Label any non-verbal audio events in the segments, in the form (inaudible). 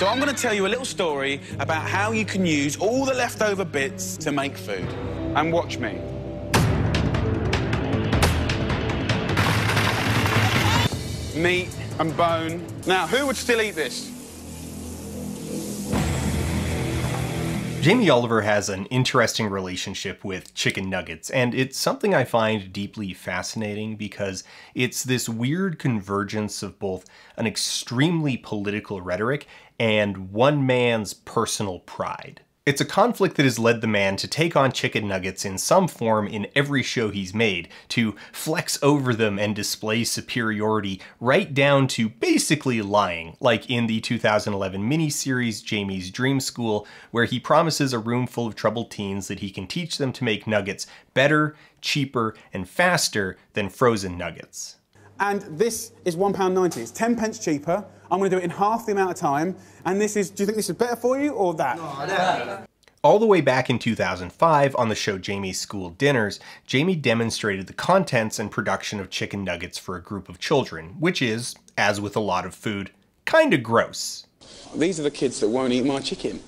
So I'm going to tell you a little story about how you can use all the leftover bits to make food. And watch me. Meat and bone. Now, who would still eat this? Jamie Oliver has an interesting relationship with chicken nuggets, and it's something I find deeply fascinating because it's this weird convergence of both an extremely political rhetoric and one man's personal pride. It's a conflict that has led the man to take on chicken nuggets in some form in every show he's made, to flex over them and display superiority right down to basically lying, like in the 2011 miniseries Jamie's Dream School, where he promises a room full of troubled teens that he can teach them to make nuggets better, cheaper, and faster than frozen nuggets. And this is £1.90. It's 10 pence cheaper. I'm going to do it in half the amount of time. And this is, do you think this is better for you or that? No, all the way back in 2005 on the show Jamie's School Dinners, Jamie demonstrated the contents and production of chicken nuggets for a group of children, which is, as with a lot of food, kinda gross. These are the kids that won't eat my chicken.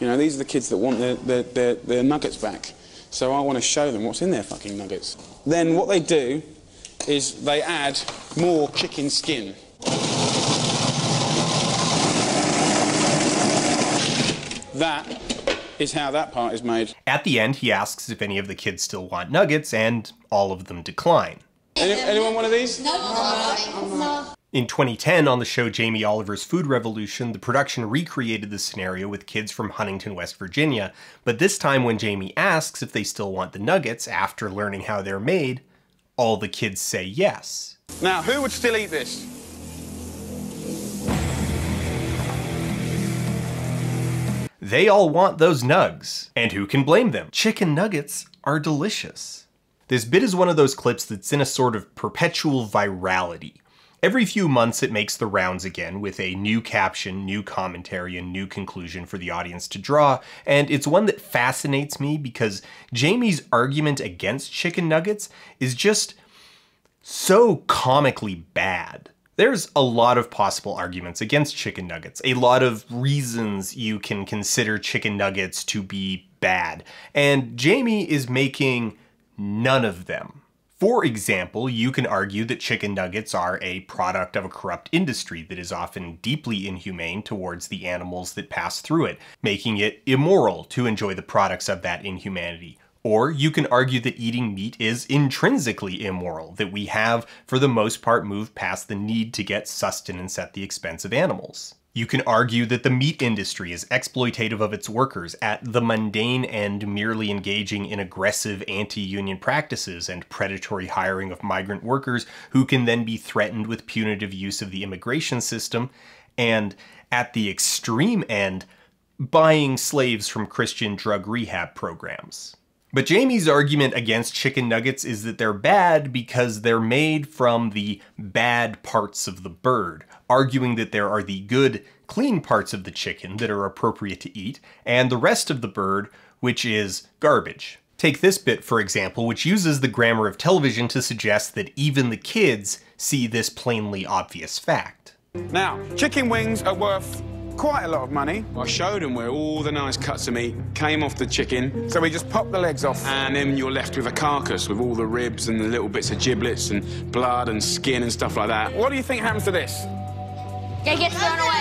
You know, these are the kids that want their, their, their, their nuggets back. So I want to show them what's in their fucking nuggets. Then what they do is they add more chicken skin. That is how that part is made. At the end, he asks if any of the kids still want nuggets, and all of them decline. Any, anyone one of these? No, no, no. In 2010, on the show Jamie Oliver's Food Revolution, the production recreated the scenario with kids from Huntington, West Virginia, but this time when Jamie asks if they still want the nuggets after learning how they're made, all the kids say yes. Now, who would still eat this? They all want those nugs. And who can blame them? Chicken nuggets are delicious. This bit is one of those clips that's in a sort of perpetual virality. Every few months it makes the rounds again with a new caption, new commentary, and new conclusion for the audience to draw, and it's one that fascinates me because Jamie's argument against chicken nuggets is just so comically bad. There's a lot of possible arguments against chicken nuggets, a lot of reasons you can consider chicken nuggets to be bad, and Jamie is making none of them. For example, you can argue that chicken nuggets are a product of a corrupt industry that is often deeply inhumane towards the animals that pass through it, making it immoral to enjoy the products of that inhumanity. Or you can argue that eating meat is intrinsically immoral, that we have, for the most part, moved past the need to get sustenance at the expense of animals. You can argue that the meat industry is exploitative of its workers at the mundane end, merely engaging in aggressive anti union practices and predatory hiring of migrant workers who can then be threatened with punitive use of the immigration system, and at the extreme end, buying slaves from Christian drug rehab programs. But Jamie's argument against chicken nuggets is that they're bad because they're made from the bad parts of the bird, arguing that there are the good, clean parts of the chicken that are appropriate to eat, and the rest of the bird, which is garbage. Take this bit, for example, which uses the grammar of television to suggest that even the kids see this plainly obvious fact. Now, chicken wings are worth quite a lot of money. I showed him where all the nice cuts of meat came off the chicken. So we just pop the legs off, and then you're left with a carcass with all the ribs and the little bits of giblets and blood and skin and stuff like that. What do you think happens to this? It gets thrown away.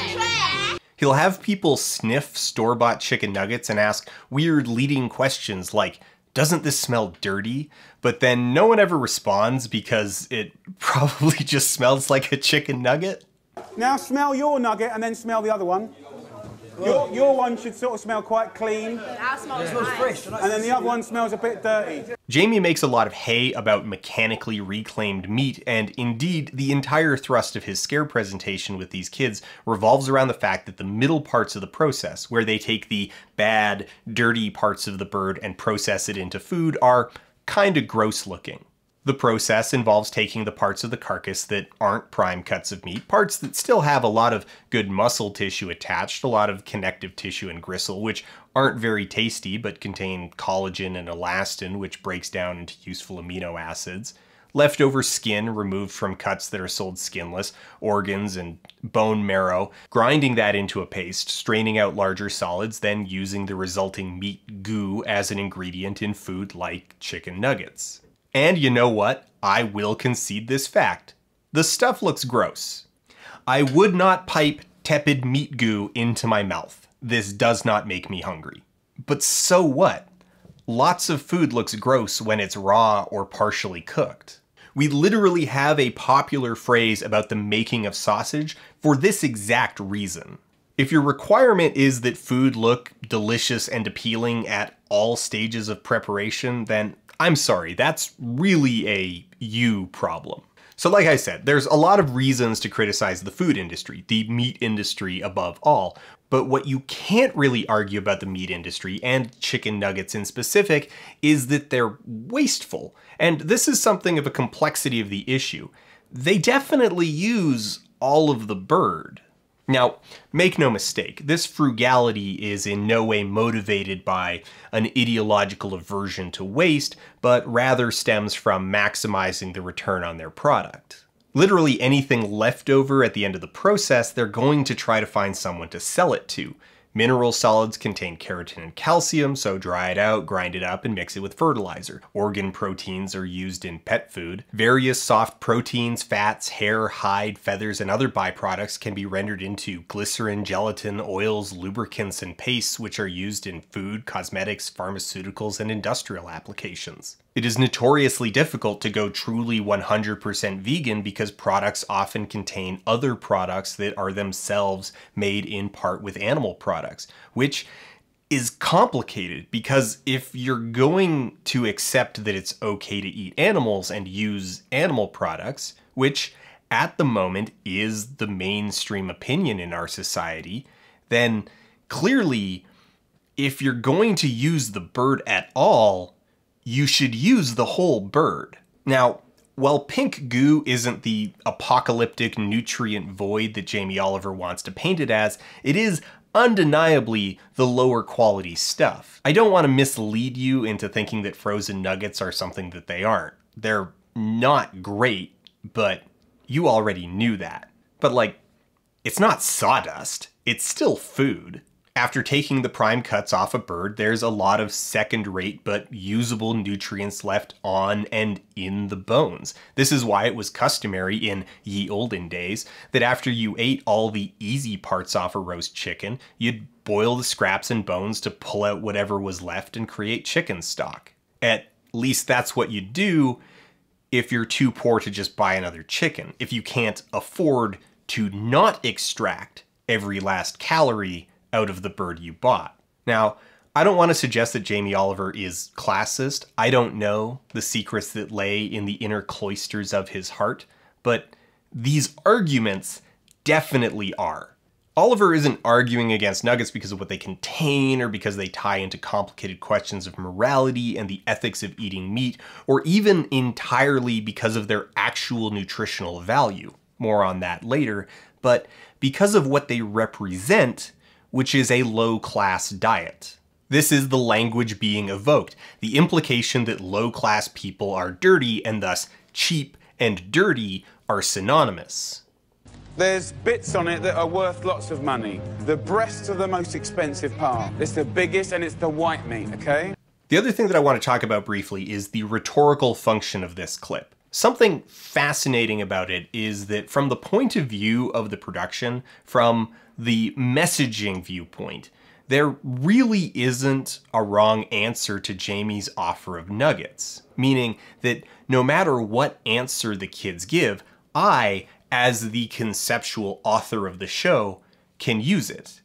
He'll have people sniff store-bought chicken nuggets and ask weird leading questions like, doesn't this smell dirty? But then no one ever responds because it (laughs) probably just smells like a chicken nugget. Now smell your nugget and then smell the other one. Your, your one should sort of smell quite clean. That smells, smells fresh. And then the other one smells a bit dirty. Jamie makes a lot of hay about mechanically reclaimed meat, and indeed, the entire thrust of his scare presentation with these kids revolves around the fact that the middle parts of the process, where they take the bad, dirty parts of the bird and process it into food, are kinda gross looking. The process involves taking the parts of the carcass that aren't prime cuts of meat, parts that still have a lot of good muscle tissue attached, a lot of connective tissue and gristle, which aren't very tasty but contain collagen and elastin, which breaks down into useful amino acids, leftover skin removed from cuts that are sold skinless, organs, and bone marrow, grinding that into a paste, straining out larger solids, then using the resulting meat goo as an ingredient in food like chicken nuggets. And you know what? I will concede this fact. The stuff looks gross. I would not pipe tepid meat goo into my mouth. This does not make me hungry. But so what? Lots of food looks gross when it's raw or partially cooked. We literally have a popular phrase about the making of sausage for this exact reason. If your requirement is that food look delicious and appealing at all stages of preparation, then I'm sorry, that's really a you problem. So like I said, there's a lot of reasons to criticize the food industry, the meat industry above all, but what you can't really argue about the meat industry, and chicken nuggets in specific, is that they're wasteful. And this is something of a complexity of the issue. They definitely use all of the bird. Now, make no mistake, this frugality is in no way motivated by an ideological aversion to waste, but rather stems from maximizing the return on their product. Literally anything left over at the end of the process, they're going to try to find someone to sell it to, Mineral solids contain keratin and calcium, so dry it out, grind it up, and mix it with fertilizer. Organ proteins are used in pet food. Various soft proteins, fats, hair, hide, feathers, and other byproducts can be rendered into glycerin, gelatin, oils, lubricants, and pastes, which are used in food, cosmetics, pharmaceuticals, and industrial applications. It is notoriously difficult to go truly 100% vegan because products often contain other products that are themselves made in part with animal products, which is complicated because if you're going to accept that it's okay to eat animals and use animal products, which at the moment is the mainstream opinion in our society, then clearly if you're going to use the bird at all, you should use the whole bird. Now, while pink goo isn't the apocalyptic nutrient void that Jamie Oliver wants to paint it as, it is undeniably the lower quality stuff. I don't want to mislead you into thinking that frozen nuggets are something that they aren't. They're not great, but you already knew that. But like, it's not sawdust. It's still food. After taking the prime cuts off a bird, there's a lot of second rate but usable nutrients left on and in the bones. This is why it was customary in ye olden days that after you ate all the easy parts off a roast chicken, you'd boil the scraps and bones to pull out whatever was left and create chicken stock. At least that's what you'd do if you're too poor to just buy another chicken. If you can't afford to not extract every last calorie out of the bird you bought. Now, I don't want to suggest that Jamie Oliver is classist. I don't know the secrets that lay in the inner cloisters of his heart, but these arguments definitely are. Oliver isn't arguing against nuggets because of what they contain or because they tie into complicated questions of morality and the ethics of eating meat, or even entirely because of their actual nutritional value. More on that later, but because of what they represent which is a low class diet. This is the language being evoked, the implication that low class people are dirty and thus cheap and dirty are synonymous. There's bits on it that are worth lots of money. The breasts are the most expensive part. It's the biggest and it's the white meat, okay? The other thing that I want to talk about briefly is the rhetorical function of this clip. Something fascinating about it is that from the point of view of the production, from the messaging viewpoint, there really isn't a wrong answer to Jamie's offer of nuggets. Meaning that no matter what answer the kids give, I, as the conceptual author of the show, can use it.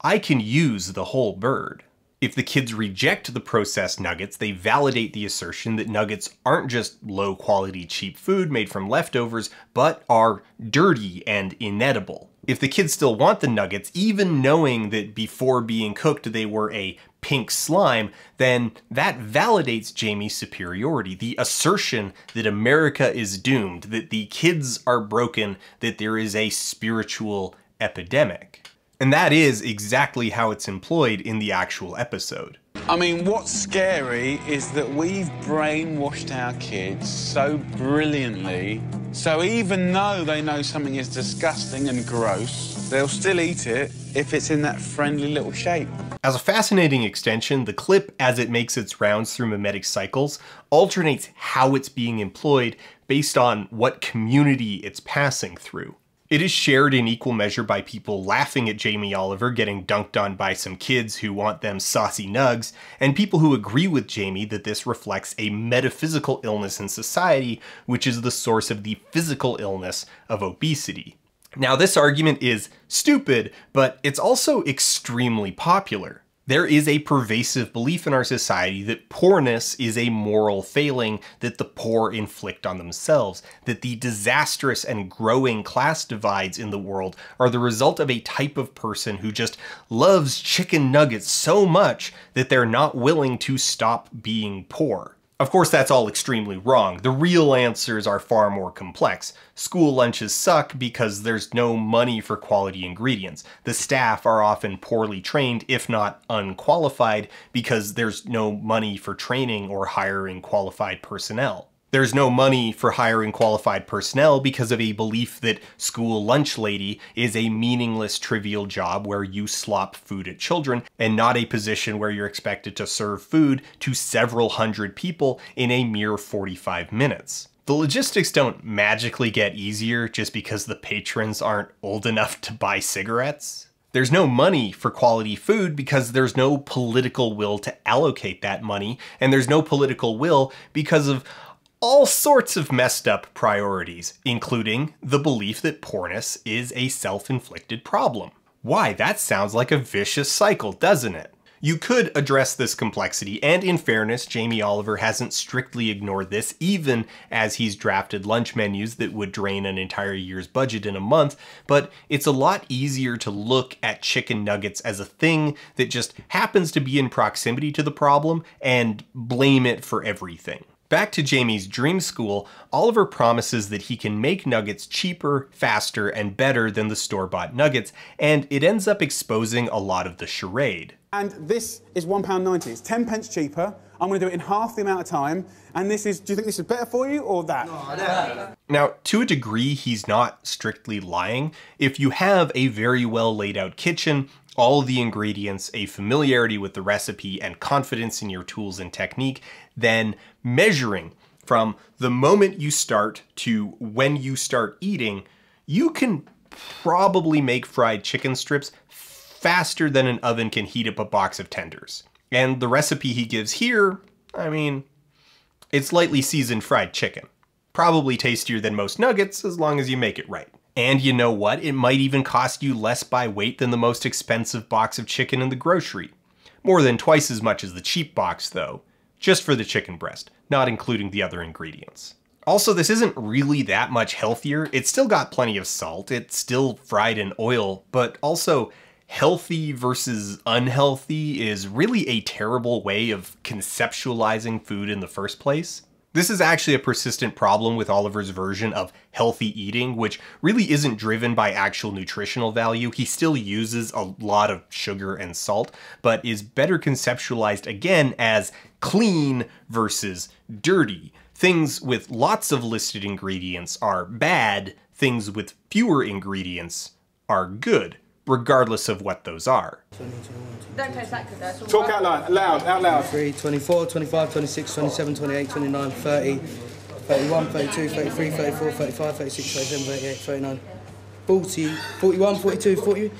I can use the whole bird. If the kids reject the processed nuggets, they validate the assertion that nuggets aren't just low quality cheap food made from leftovers, but are dirty and inedible. If the kids still want the nuggets, even knowing that before being cooked they were a pink slime, then that validates Jamie's superiority. The assertion that America is doomed, that the kids are broken, that there is a spiritual epidemic. And that is exactly how it's employed in the actual episode. I mean, what's scary is that we've brainwashed our kids so brilliantly, so even though they know something is disgusting and gross, they'll still eat it if it's in that friendly little shape. As a fascinating extension, the clip, as it makes its rounds through mimetic cycles, alternates how it's being employed based on what community it's passing through. It is shared in equal measure by people laughing at Jamie Oliver getting dunked on by some kids who want them saucy nugs, and people who agree with Jamie that this reflects a metaphysical illness in society, which is the source of the physical illness of obesity. Now, this argument is stupid, but it's also extremely popular. There is a pervasive belief in our society that poorness is a moral failing that the poor inflict on themselves, that the disastrous and growing class divides in the world are the result of a type of person who just loves chicken nuggets so much that they're not willing to stop being poor. Of course, that's all extremely wrong. The real answers are far more complex. School lunches suck because there's no money for quality ingredients. The staff are often poorly trained, if not unqualified, because there's no money for training or hiring qualified personnel. There's no money for hiring qualified personnel because of a belief that school lunch lady is a meaningless, trivial job where you slop food at children and not a position where you're expected to serve food to several hundred people in a mere 45 minutes. The logistics don't magically get easier just because the patrons aren't old enough to buy cigarettes. There's no money for quality food because there's no political will to allocate that money, and there's no political will because of all sorts of messed up priorities, including the belief that poorness is a self-inflicted problem. Why, that sounds like a vicious cycle, doesn't it? You could address this complexity, and in fairness, Jamie Oliver hasn't strictly ignored this, even as he's drafted lunch menus that would drain an entire year's budget in a month, but it's a lot easier to look at chicken nuggets as a thing that just happens to be in proximity to the problem and blame it for everything. Back to Jamie's dream school, Oliver promises that he can make nuggets cheaper, faster, and better than the store-bought nuggets, and it ends up exposing a lot of the charade. And this is £1.90. It's 10 pence cheaper. I'm going to do it in half the amount of time. And this is, do you think this is better for you or that? No, now, to a degree, he's not strictly lying. If you have a very well laid out kitchen, all the ingredients, a familiarity with the recipe, and confidence in your tools and technique, then measuring from the moment you start to when you start eating, you can probably make fried chicken strips faster than an oven can heat up a box of tenders. And the recipe he gives here, I mean, it's lightly seasoned fried chicken. Probably tastier than most nuggets as long as you make it right. And you know what? It might even cost you less by weight than the most expensive box of chicken in the grocery. More than twice as much as the cheap box, though. Just for the chicken breast, not including the other ingredients. Also, this isn't really that much healthier. It's still got plenty of salt, it's still fried in oil, but also healthy versus unhealthy is really a terrible way of conceptualizing food in the first place. This is actually a persistent problem with Oliver's version of healthy eating, which really isn't driven by actual nutritional value. He still uses a lot of sugar and salt, but is better conceptualized again as clean versus dirty. Things with lots of listed ingredients are bad, things with fewer ingredients are good regardless of what those are. Don't taste that good though. Talk out loud, loud, out loud. 3, 24, 25, 26, 27, 28, 29, 30, 31, 32, 33, 34, 35, 36, 37, 38, 39, 40, 41, 42, 40.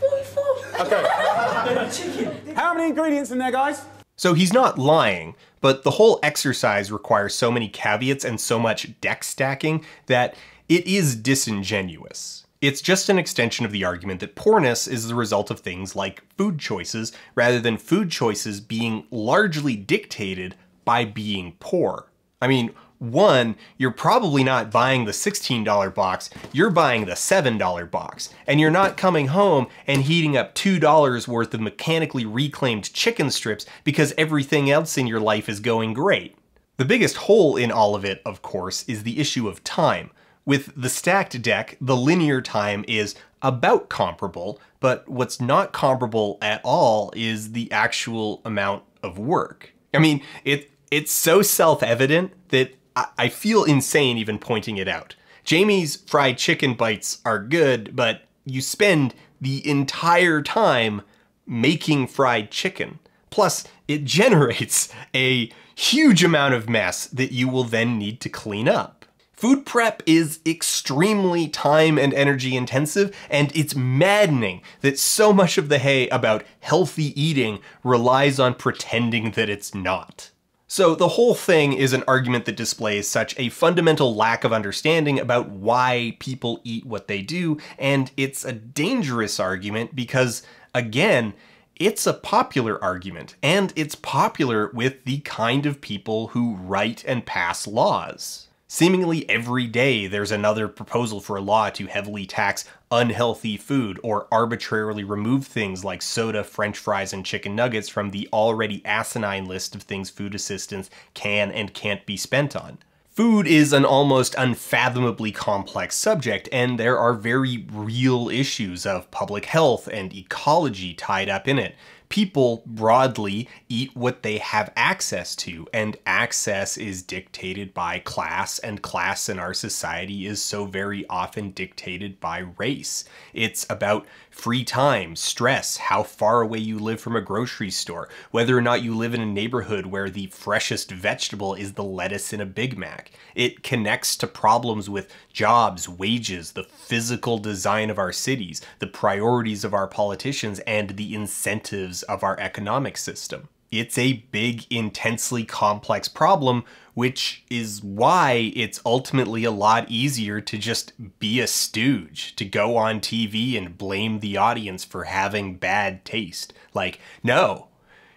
44. Okay. (laughs) How many ingredients in there, guys? So he's not lying, but the whole exercise requires so many caveats and so much deck stacking that it is disingenuous. It's just an extension of the argument that poorness is the result of things like food choices, rather than food choices being largely dictated by being poor. I mean, one, you're probably not buying the $16 box, you're buying the $7 box. And you're not coming home and heating up $2 worth of mechanically reclaimed chicken strips because everything else in your life is going great. The biggest hole in all of it, of course, is the issue of time. With the stacked deck, the linear time is about comparable, but what's not comparable at all is the actual amount of work. I mean, it it's so self-evident that I, I feel insane even pointing it out. Jamie's fried chicken bites are good, but you spend the entire time making fried chicken. Plus, it (laughs) generates a huge amount of mess that you will then need to clean up. Food prep is extremely time and energy intensive, and it's maddening that so much of the hay about healthy eating relies on pretending that it's not. So the whole thing is an argument that displays such a fundamental lack of understanding about why people eat what they do, and it's a dangerous argument because, again, it's a popular argument, and it's popular with the kind of people who write and pass laws. Seemingly every day, there's another proposal for a law to heavily tax unhealthy food or arbitrarily remove things like soda, french fries, and chicken nuggets from the already asinine list of things food assistance can and can't be spent on. Food is an almost unfathomably complex subject, and there are very real issues of public health and ecology tied up in it people broadly eat what they have access to, and access is dictated by class, and class in our society is so very often dictated by race. It's about free time, stress, how far away you live from a grocery store, whether or not you live in a neighborhood where the freshest vegetable is the lettuce in a Big Mac. It connects to problems with jobs, wages, the physical design of our cities, the priorities of our politicians, and the incentives of our economic system. It's a big, intensely complex problem, which is why it's ultimately a lot easier to just be a stooge, to go on TV and blame the audience for having bad taste. Like, no,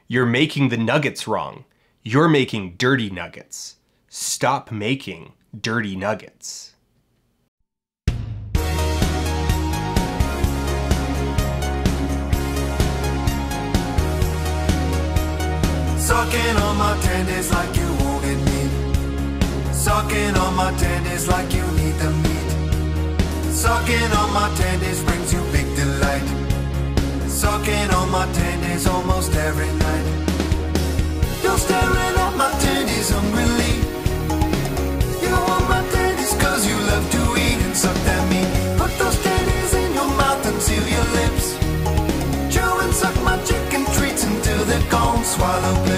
you're making the nuggets wrong. You're making dirty nuggets. Stop making dirty nuggets. Sucking on my tendons like you wanted me. Sucking on my tendons like you need the meat. Sucking on my tendons brings you big delight. Sucking on my tendons almost every night. You're staring at my tendons hungrily. You want my tendons cause you love to eat and suck that meat. Put those tendons in your mouth and seal your lips. Chew and suck my chicken treats until they're gone. Swallow